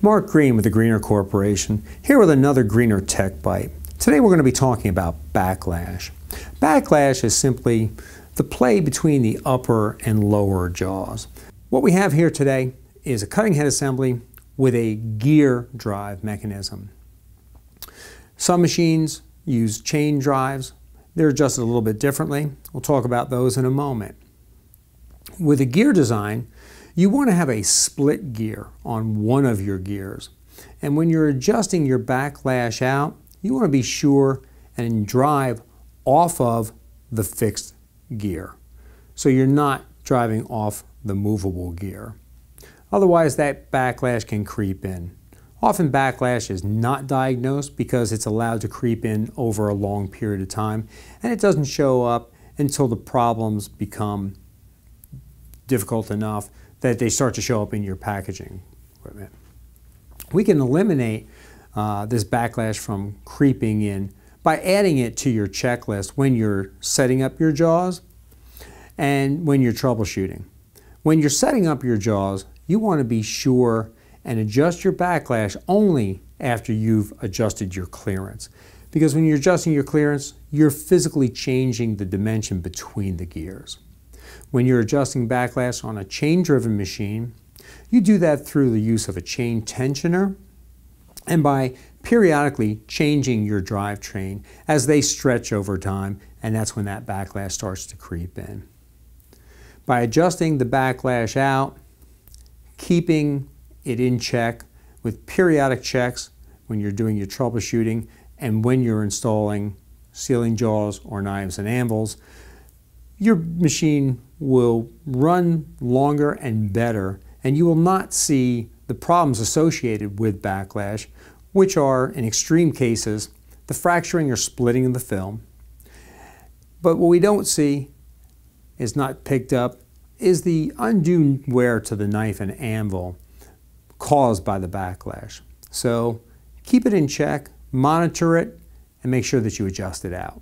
Mark Green with the Greener Corporation, here with another Greener Tech Bite. Today we're going to be talking about backlash. Backlash is simply the play between the upper and lower jaws. What we have here today is a cutting head assembly with a gear drive mechanism. Some machines use chain drives. They're adjusted a little bit differently. We'll talk about those in a moment. With a gear design, you want to have a split gear on one of your gears. And when you're adjusting your backlash out, you want to be sure and drive off of the fixed gear. So you're not driving off the movable gear. Otherwise, that backlash can creep in. Often backlash is not diagnosed because it's allowed to creep in over a long period of time and it doesn't show up until the problems become difficult enough that they start to show up in your packaging equipment. We can eliminate uh, this backlash from creeping in by adding it to your checklist when you're setting up your jaws and when you're troubleshooting. When you're setting up your jaws, you want to be sure and adjust your backlash only after you've adjusted your clearance. Because when you're adjusting your clearance, you're physically changing the dimension between the gears. When you're adjusting backlash on a chain-driven machine, you do that through the use of a chain tensioner and by periodically changing your drivetrain as they stretch over time, and that's when that backlash starts to creep in. By adjusting the backlash out, keeping it in check with periodic checks when you're doing your troubleshooting and when you're installing sealing jaws or knives and anvils, your machine will run longer and better, and you will not see the problems associated with backlash, which are, in extreme cases, the fracturing or splitting of the film. But what we don't see is not picked up is the undue wear to the knife and anvil caused by the backlash. So keep it in check, monitor it, and make sure that you adjust it out.